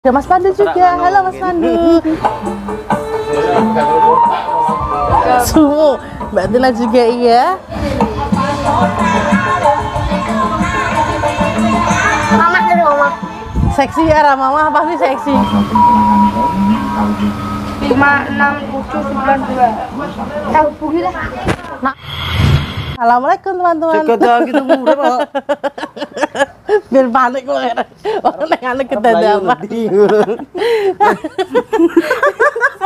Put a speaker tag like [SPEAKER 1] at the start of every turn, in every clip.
[SPEAKER 1] Ada Mas Pandu juga. Halo Mas Pandu. Sumu, Mbak Tila juga iya.
[SPEAKER 2] Mama dari mama.
[SPEAKER 1] Seksi ya Ramama pasti seksi.
[SPEAKER 3] Lima enam
[SPEAKER 4] tujuh sembilan dua.
[SPEAKER 3] Tahu
[SPEAKER 4] bumi lah.
[SPEAKER 1] Nah. Assalamualaikum teman-teman. Gitu murah pak. Biar panik kok. Orang yang aneh kedadaman.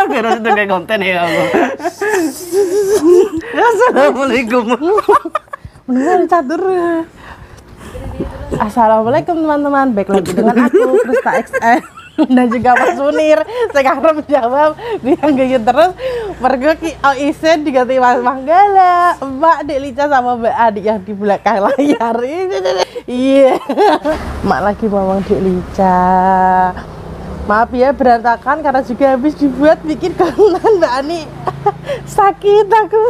[SPEAKER 5] Kira itu kayak konten ya aku. Assalamualaikum.
[SPEAKER 1] Benar catur. Assalamualaikum teman-teman. Baik lagi dengan aku Krista XN dan juga Mas Munir. Sekarang menjawab biar gaya terus. Mergo ki oh isen diganti Mas Manggala, Mbak Dek Lica sama Mbak Adik yang di belakang layar ini. Iya. Mak lagi ngomong Dek Lica. Maaf ya berantakan karena juga habis dibuat bikin konten Mbak Ani. Sakit aku.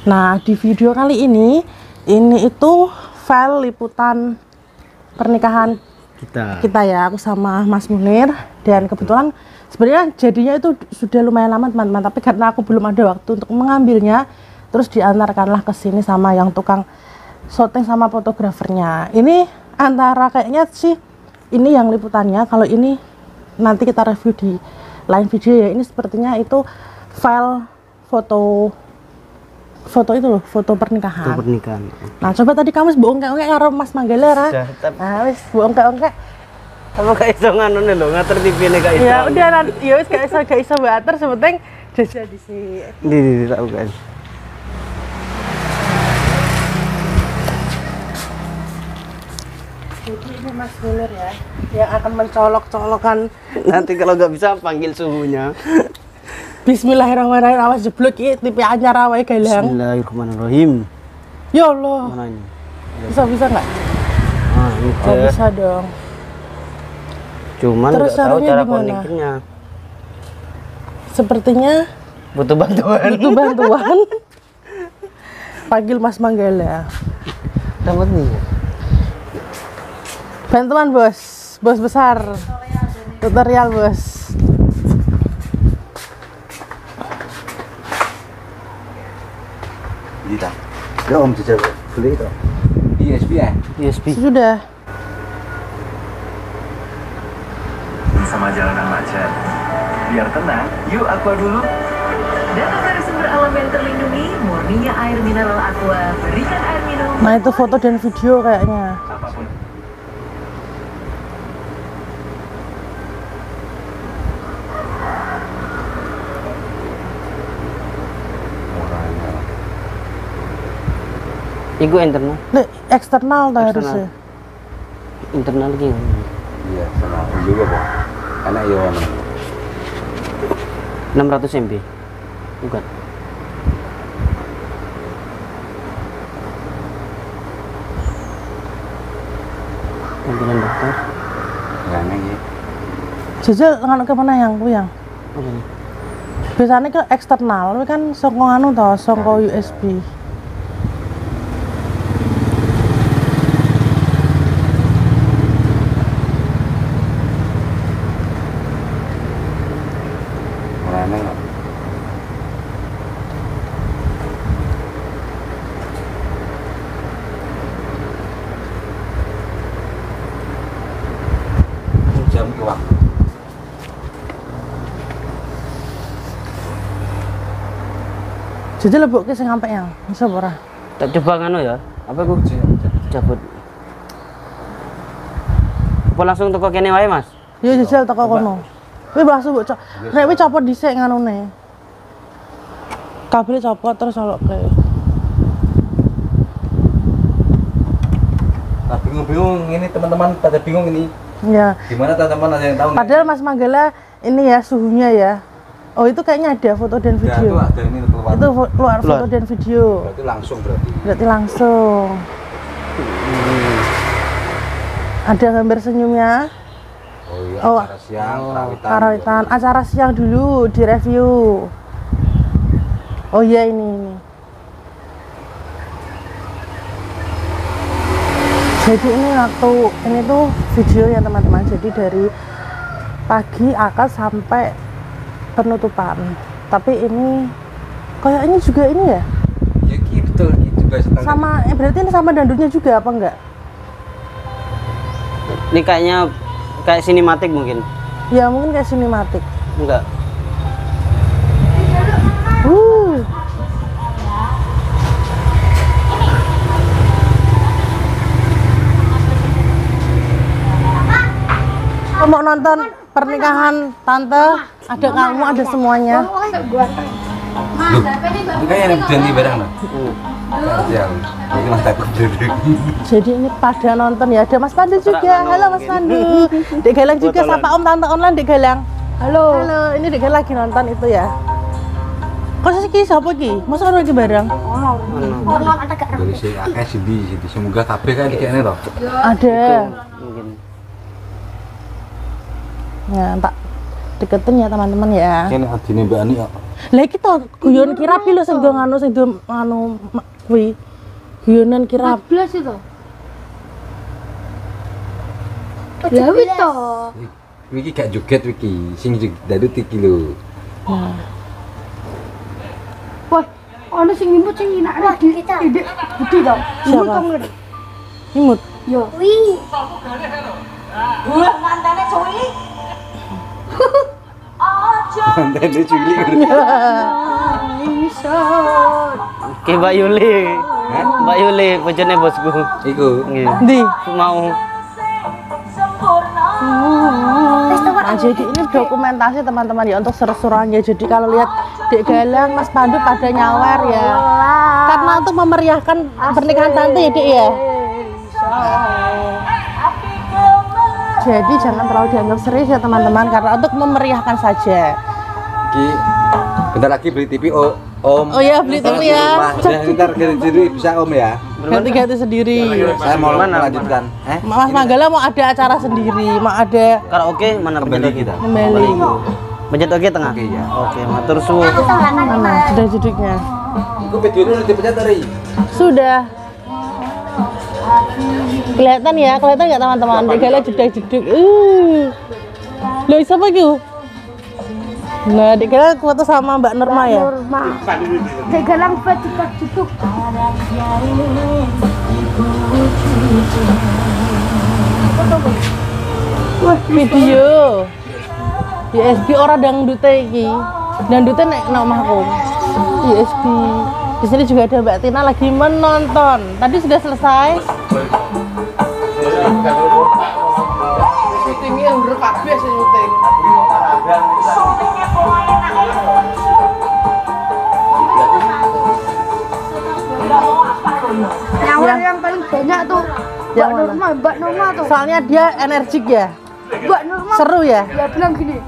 [SPEAKER 1] Nah, di video kali ini ini itu file liputan pernikahan
[SPEAKER 5] Kita.
[SPEAKER 1] kita ya, aku sama Mas Munir dan kebetulan sebenarnya jadinya itu sudah lumayan lama teman-teman, tapi karena aku belum ada waktu untuk mengambilnya, terus diantarkanlah ke sini sama yang tukang syuting sama fotografernya. Ini antara kayaknya sih ini yang liputannya, kalau ini nanti kita review di lain video ya. Ini sepertinya itu file foto foto itu loh, foto pernikahan.
[SPEAKER 5] pernikahan.
[SPEAKER 1] Nah, coba tadi kamu bohong-bohong karo Mas Manggala ra?
[SPEAKER 5] Sudah, tapi
[SPEAKER 1] Nah, wis bohong-bohong
[SPEAKER 5] apa gak iso ngono nih lho, ngatur TV ini gak iso. Ya udah
[SPEAKER 1] nanti ya wis gak iso gak iso bater sepenting jajal di sini.
[SPEAKER 5] Di di tak bukan.
[SPEAKER 1] Jadi ini Mas Munir ya yang akan mencolok-colokan
[SPEAKER 5] Nanti kalau nggak bisa panggil suhunya.
[SPEAKER 1] Bismillahirrahmanirrahim awas jeblok iki tipe anyar awake galang.
[SPEAKER 5] Bismillahirrahmanirrahim.
[SPEAKER 1] Ya Allah,
[SPEAKER 5] Mana ini?
[SPEAKER 1] bisa bisa nggak?
[SPEAKER 5] Ah, ini Oh bisa
[SPEAKER 1] dong.
[SPEAKER 5] Cuman Terus tahu cara connectingnya.
[SPEAKER 1] Sepertinya
[SPEAKER 5] Butuh bantuan. butuh bantuan.
[SPEAKER 1] Panggil Mas Manggala.
[SPEAKER 5] Dapat nih.
[SPEAKER 1] Bantuan bos, bos besar. Tutorial bos.
[SPEAKER 6] Iya. Ya om jajal beli itu. USB ya.
[SPEAKER 5] USB.
[SPEAKER 1] Sudah.
[SPEAKER 7] sama jalanan macet. Biar tenang,
[SPEAKER 8] yuk
[SPEAKER 7] aqua
[SPEAKER 8] dulu. Datang dari sumber alam yang terlindungi, murninya air mineral aqua, berikan air minum.
[SPEAKER 1] Nah itu foto dan video kayaknya.
[SPEAKER 5] Iku internal.
[SPEAKER 1] Lek eksternal tuh harusnya.
[SPEAKER 5] Internal lagi.
[SPEAKER 6] Iya, sama juga kok. Enak ya om.
[SPEAKER 5] 600 MB. Bukan. Tampilan daftar.
[SPEAKER 6] Enak ya.
[SPEAKER 1] Jajal ngono ke mana yang ku yang?
[SPEAKER 5] Apa nih?
[SPEAKER 1] Biasanya ke eksternal, tapi kan songko anu toh, songko USB.
[SPEAKER 6] Orang enak kok. Jam tua.
[SPEAKER 1] Jajal lebok ke sing sampe yang, bisa apa ora?
[SPEAKER 5] Tak coba ngano ya. Apa ku? Cabut. Apa langsung toko kene wae, Mas?
[SPEAKER 1] Ya jajal teko kono. Kuwi langsung mbok cok.
[SPEAKER 6] Nek kuwi copot
[SPEAKER 1] dhisik nganune. Kabel copot terus colok ke.
[SPEAKER 6] Nah, bingung-bingung ini teman-teman pada bingung ini.
[SPEAKER 1] Ya.
[SPEAKER 6] Gimana teman-teman ada yang tahu? Padahal
[SPEAKER 1] Mas Manggala ini ya suhunya ya. Oh itu kayaknya ada foto dan Ya, itu video.
[SPEAKER 6] ada ini keluar. Itu
[SPEAKER 1] keluar foto dan video.
[SPEAKER 6] Berarti langsung berarti. Berarti
[SPEAKER 1] langsung. Ada gambar senyumnya.
[SPEAKER 6] Oh iya, Oh. acara siang, karawitan. Karawitan acara
[SPEAKER 1] siang dulu di review. Oh iya ini ini. jadi ini waktu ini tuh video ya teman-teman jadi dari pagi akad sampai penutupan. Tapi ini kayaknya juga ini ya?
[SPEAKER 6] Ya ki betul. Juga sama
[SPEAKER 1] eh, berarti ini sama dandutnya juga apa enggak?
[SPEAKER 5] Ini kayaknya kayak sinematik mungkin.
[SPEAKER 1] ya mungkin kayak sinematik.
[SPEAKER 5] Enggak.
[SPEAKER 1] uh. Mau nonton pernikahan tante. Ada kamu ada semuanya.
[SPEAKER 6] Enggak yang ganti barang lah.
[SPEAKER 1] Jadi ini pada nonton ya. Ada Mas Pandu juga. Halo Mas Pandu. Dek Galang juga sapa Om Tante online Dek Galang
[SPEAKER 4] halo.
[SPEAKER 1] Halo ini Dek Galang lagi nonton itu ya. Kok sih siapa ki masa orang lagi bareng?
[SPEAKER 2] Dari si
[SPEAKER 6] akeh sih di sini. Semoga kabeh kan dikene toh.
[SPEAKER 1] ada.
[SPEAKER 5] Mungkin.
[SPEAKER 1] Ya tak deketin ya teman-teman ya
[SPEAKER 6] Kene adine Mbak Ani kok.
[SPEAKER 1] lah kita guyon kirapi lho sing do nganu sing do anu ma- kuwi guyonan kirap
[SPEAKER 4] 14 itu.
[SPEAKER 2] Ya wis to.
[SPEAKER 6] Wiki gak joget wiki, sing joget dadut iki lho.
[SPEAKER 1] nah
[SPEAKER 4] Wah, ono sing nyebut sing enak di ide gede to. Siapa?
[SPEAKER 1] imut
[SPEAKER 4] Yo.
[SPEAKER 6] Mantene culi.
[SPEAKER 5] Kayak Mbak Yuli. Mbak Yuli, bojone bosku.
[SPEAKER 6] Iku.
[SPEAKER 5] Nggih.
[SPEAKER 1] di
[SPEAKER 5] Mau
[SPEAKER 1] Nah, jadi ini dokumentasi teman-teman ya untuk seru-seruannya. Jadi kalau lihat Dek Galang, Mas Pandu pada nyawer ya. Karena untuk memeriahkan pernikahan tante ya Dek ya. Jadi jangan terlalu dianggap serius ya teman-teman karena untuk memeriahkan saja.
[SPEAKER 6] Ki bentar lagi beli TV oh, Om. Oh ya beli TV ya. Ntar ganti bisa Om ya.
[SPEAKER 5] Ganti-ganti
[SPEAKER 1] sendiri.
[SPEAKER 9] Saya mau
[SPEAKER 6] Mana? melanjutkan. Eh? Mas Manggala
[SPEAKER 1] mau ada acara sendiri, mau ada
[SPEAKER 6] karaoke mana Kembali kita.
[SPEAKER 5] kembali. Pencet oke tengah.
[SPEAKER 6] Oke, ya. Oke, matur
[SPEAKER 5] suwun.
[SPEAKER 2] Mana
[SPEAKER 1] jeduk-jeduknya?
[SPEAKER 6] Iku videonya udah dipencet tadi.
[SPEAKER 1] Sudah. Kelihatan ya, kelihatan nggak teman-teman? Digala jeduk-jeduk. Uh. Loh, siapa itu? Nah, dikira foto sama Mbak Norma ya?
[SPEAKER 4] Norma. Dek galang batik gitu. Wah, video.
[SPEAKER 1] USB orang dangdute iki. Dangdute nek nang omahku. USB. Di sini juga ada Mbak Tina lagi menonton. Tadi sudah selesai.
[SPEAKER 6] Syutingnya
[SPEAKER 9] udah
[SPEAKER 6] kabeh syuting.
[SPEAKER 4] Nyawa yang paling banyak tuh Mbak
[SPEAKER 1] Yang? Norma,
[SPEAKER 4] Mbak Norma tuh.
[SPEAKER 1] Soalnya dia energik ya.
[SPEAKER 4] Mbak Norma Seru
[SPEAKER 1] ya?
[SPEAKER 4] dia bilang gini.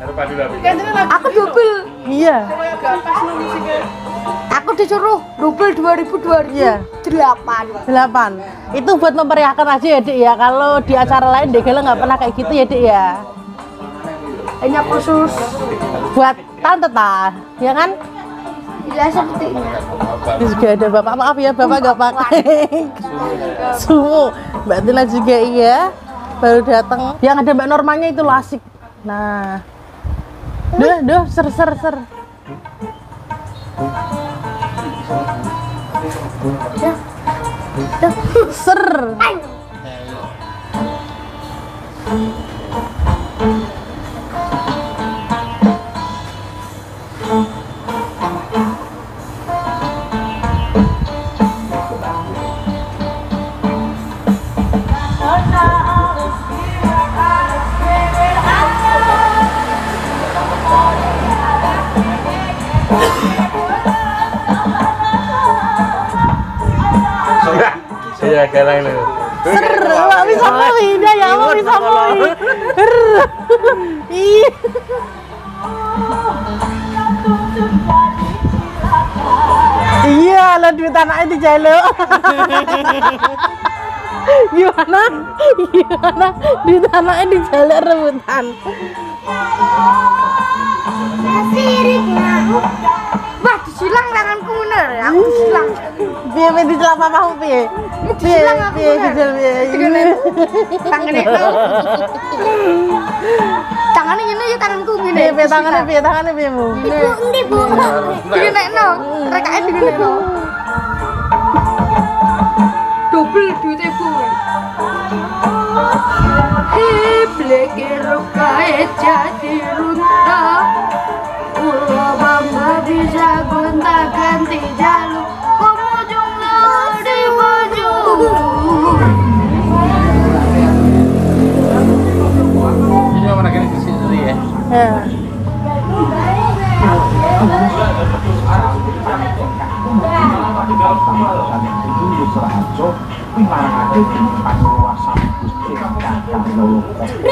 [SPEAKER 4] Aku double.
[SPEAKER 1] Iya.
[SPEAKER 4] Aku disuruh double 2000 Iya. 2008.
[SPEAKER 1] 8 itu buat memeriahkan aja ya dik ya. Kalau di acara lain dek nggak pernah kayak gitu ya dik ya.
[SPEAKER 4] Hanya khusus.
[SPEAKER 1] Buat tante ta. Ya kan?
[SPEAKER 4] Ya seperti ini.
[SPEAKER 9] juga
[SPEAKER 1] ada bapak. Maaf ya bapak nggak pakai. sumu mbak Tina juga iya. Baru datang yang ada mbak Normanya itu loh asik. Nah. Duh duh ser ser ser ser
[SPEAKER 6] Iya, galang lho.
[SPEAKER 9] ser nggak bisa
[SPEAKER 1] mulai dia ya mau bisa mulai Ser. Ih. Iya, lah duit anaknya dijaluk. Gimana? Gimana? Duit anaknya dijaluk rebutan.
[SPEAKER 4] Wah, disilang tanganku bener ya. Aku.
[SPEAKER 1] Piye piye dicelak mamamu piye?
[SPEAKER 4] Piye Disilang aku piye dijel piye? Digene.
[SPEAKER 1] Tangan itu.
[SPEAKER 4] Tangannya ngene ya tanganku ngene. Piye tangannya piye
[SPEAKER 1] tangannya piye mu? Ibu,
[SPEAKER 4] endi, Bu?
[SPEAKER 9] Digene no.
[SPEAKER 4] Rekake digene no. Double duitnya Bu. Hibleke rokae jadi ruta bisa gonta ganti jalur Pemujung di baju
[SPEAKER 9] Ini mana gini di?
[SPEAKER 3] Ya. Mereka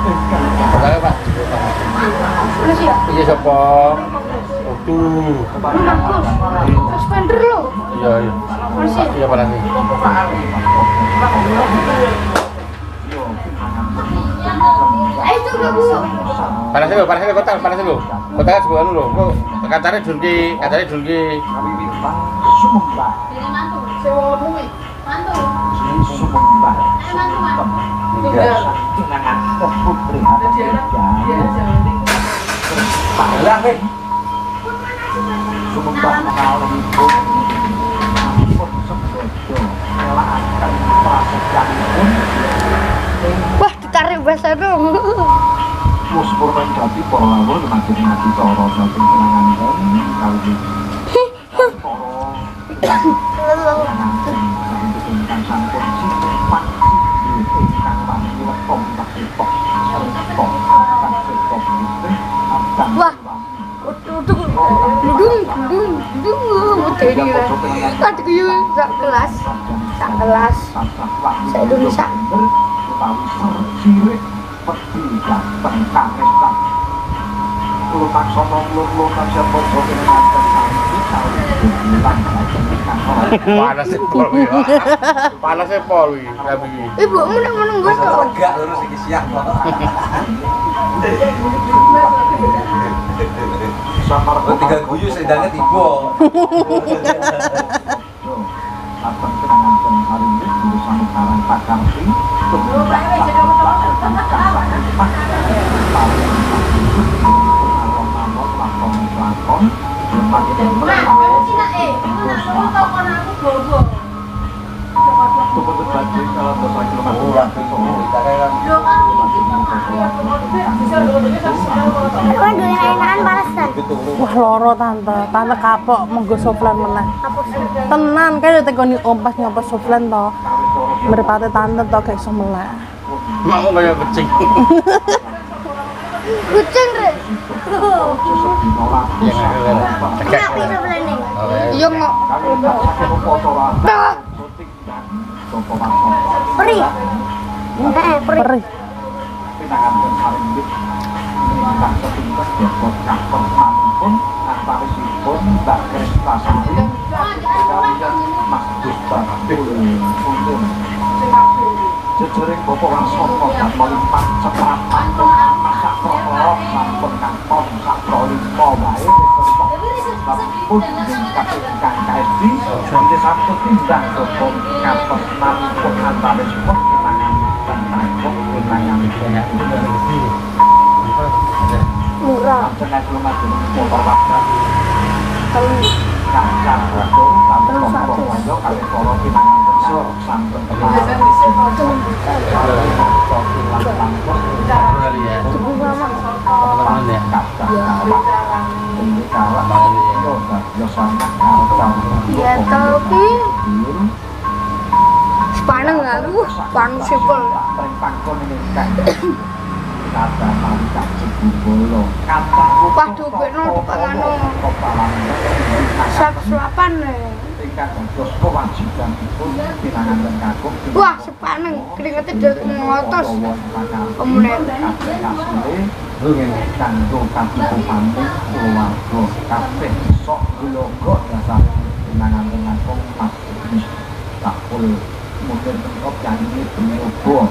[SPEAKER 3] Oke pak.
[SPEAKER 4] Ya?
[SPEAKER 9] Iya
[SPEAKER 4] lo.
[SPEAKER 3] Iya iya. Iya? Ayo. Panasnya lo, panasnya lo, kotak, panasnya lo. Kotaknya sebuah dulu. Kok kacanya dulki, kacanya
[SPEAKER 9] dulki.
[SPEAKER 3] Kami bintang Putri pun Ampun Wah,
[SPEAKER 4] ditarik bahasa dong.
[SPEAKER 3] Mus purmen jati para lawuh lumaku mati toro saking kenangan pun Kali ini Toro
[SPEAKER 4] Duh, dari Tadi ku sak kelas.
[SPEAKER 3] Sak kelas. Sak Indonesia. Pertama, sirik, pertiga, pertama, pertama, pertama, pertama, pertama, pertama, pertama, pertama, kamesan lutak sono lur-lutak siapa jokin nganteng santi kali bulan lajeng ingkang ora Panasnya
[SPEAKER 9] pol ya. Panasnya pol wi. Tapi
[SPEAKER 3] Ibu,
[SPEAKER 4] meneng-meneng gue tuh.
[SPEAKER 6] Enggak lurus iki siap.
[SPEAKER 3] samar Tiga guyu sedangnya Sanukaran Pak kilometer
[SPEAKER 4] Kan
[SPEAKER 3] dulu enakan.
[SPEAKER 6] Wah
[SPEAKER 1] loro tante, tante kapok monggo soflan meneh. Tenan kae udah tegoni om pas soflan to.
[SPEAKER 3] Meripate tante to kayak iso meneh. Mau kayak kucing. Kucing, Re. Iya. Eh, peri.
[SPEAKER 1] Perih.
[SPEAKER 3] pinangan dan sampun kanton เป้าหมายเป็นคนตอบคกับพูดถึงกับการไกลที่ชมนะครับก็ขึ้นดังตรงการตอบนำผลงานตามเป็นชุดข้อมูลต่างๆต่างๆข้อมูลรายงานเป็นแง่ท
[SPEAKER 9] ี่
[SPEAKER 4] หนูรอ
[SPEAKER 3] จะนำลงมาถึงตัวประวัตินะ
[SPEAKER 4] ต้อง
[SPEAKER 3] การการตรวจสอบตามข้อมูลของยกอะไรของเราที่มันชอบตามตัวประวัต
[SPEAKER 9] ิ
[SPEAKER 3] Ya, tapi
[SPEAKER 4] Sepaneng aku,
[SPEAKER 3] kata marikat Cibubolo kata Waduh, gue nol pangano. Sak pinangan kagum Wah, sepaneng keringetnya
[SPEAKER 6] dari ngotos. Kemudian
[SPEAKER 3] kanggo kacukupane keluarga kabeh sok logo dasar pinangan kagum mas takul mungkin tengkop yang ini penyobo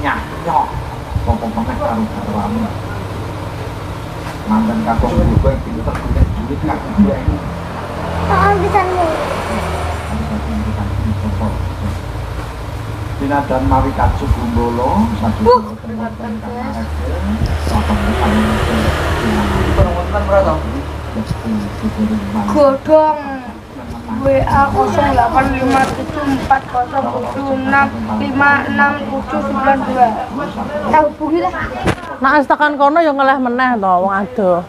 [SPEAKER 3] nyanyok pokoknya karo karo mantan kagum gue pinter punya duit kagum gue
[SPEAKER 2] Oh, bisa nih.
[SPEAKER 3] Dina dan Mari Katsu Gumbolo satu Godong WA
[SPEAKER 4] 085740765692.
[SPEAKER 3] Tahu
[SPEAKER 4] hubungi lah.
[SPEAKER 1] Nah, tekan kono ya ngeleh meneh to wong adoh.